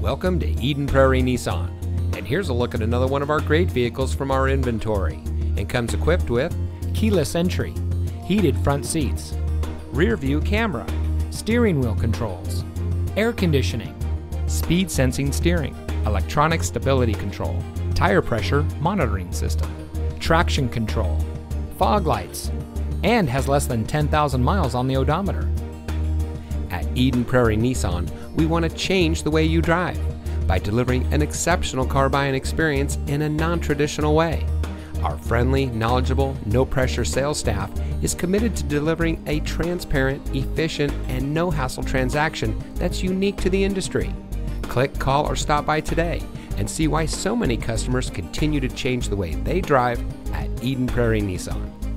Welcome to Eden Prairie Nissan. And here's a look at another one of our great vehicles from our inventory. It comes equipped with keyless entry, heated front seats, rear view camera, steering wheel controls, air conditioning, speed sensing steering, electronic stability control, tire pressure monitoring system, traction control, fog lights, and has less than 10,000 miles on the odometer. At Eden Prairie Nissan, we want to change the way you drive by delivering an exceptional car buying experience in a non traditional way. Our friendly, knowledgeable, no pressure sales staff is committed to delivering a transparent, efficient, and no hassle transaction that's unique to the industry. Click, call, or stop by today and see why so many customers continue to change the way they drive at Eden Prairie Nissan.